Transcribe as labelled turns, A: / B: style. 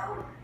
A: out.